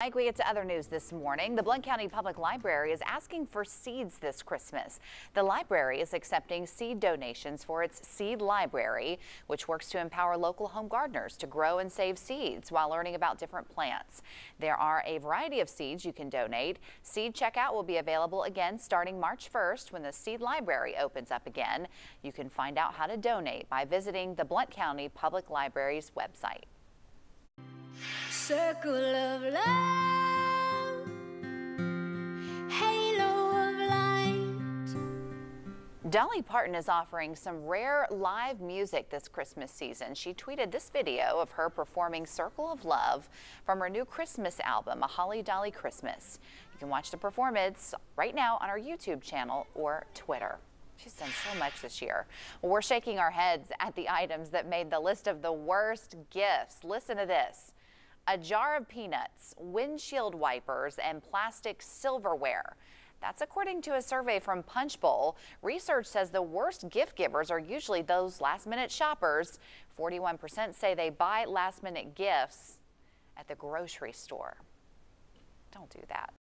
Mike, we get to other news this morning. The Blount County Public Library is asking for seeds this Christmas. The library is accepting seed donations for its Seed Library, which works to empower local home gardeners to grow and save seeds while learning about different plants. There are a variety of seeds you can donate. Seed checkout will be available again starting March 1st when the Seed Library opens up again. You can find out how to donate by visiting the Blount County Public Library's website circle of love, halo of light. Dolly Parton is offering some rare live music this Christmas season. She tweeted this video of her performing Circle of Love from her new Christmas album, A Holly Dolly Christmas. You can watch the performance right now on our YouTube channel or Twitter. She's done so much this year. we're shaking our heads at the items that made the list of the worst gifts. Listen to this a jar of peanuts, windshield wipers, and plastic silverware. That's according to a survey from Punchbowl. Research says the worst gift givers are usually those last minute shoppers. 41% say they buy last minute gifts at the grocery store. Don't do that.